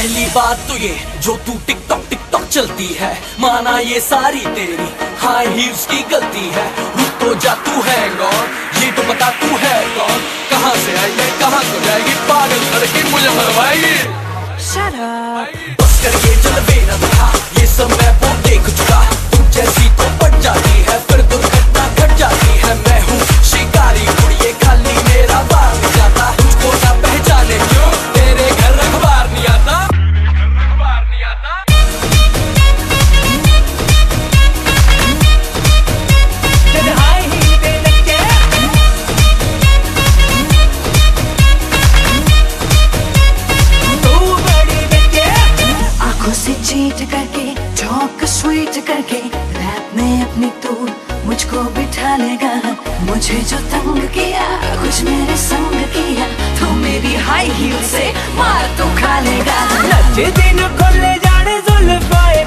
टिक तू tick tock चलती है माना ये सारी तेरी हाई हील्स की गलती है। रुक तो जा तू है कौन ये तो बता तू है कौन कहाँ से आई है कहाँ को जाएगी? पागल लड़की मुझे मरवाएगी। शराब बस कर डालेगा। मुझे जो तंग किया, कुछ मेरे संग किया तो मेरी हाई हील से मार तो खा लेगा। नचे दिन खोले जाने, जुल्फाए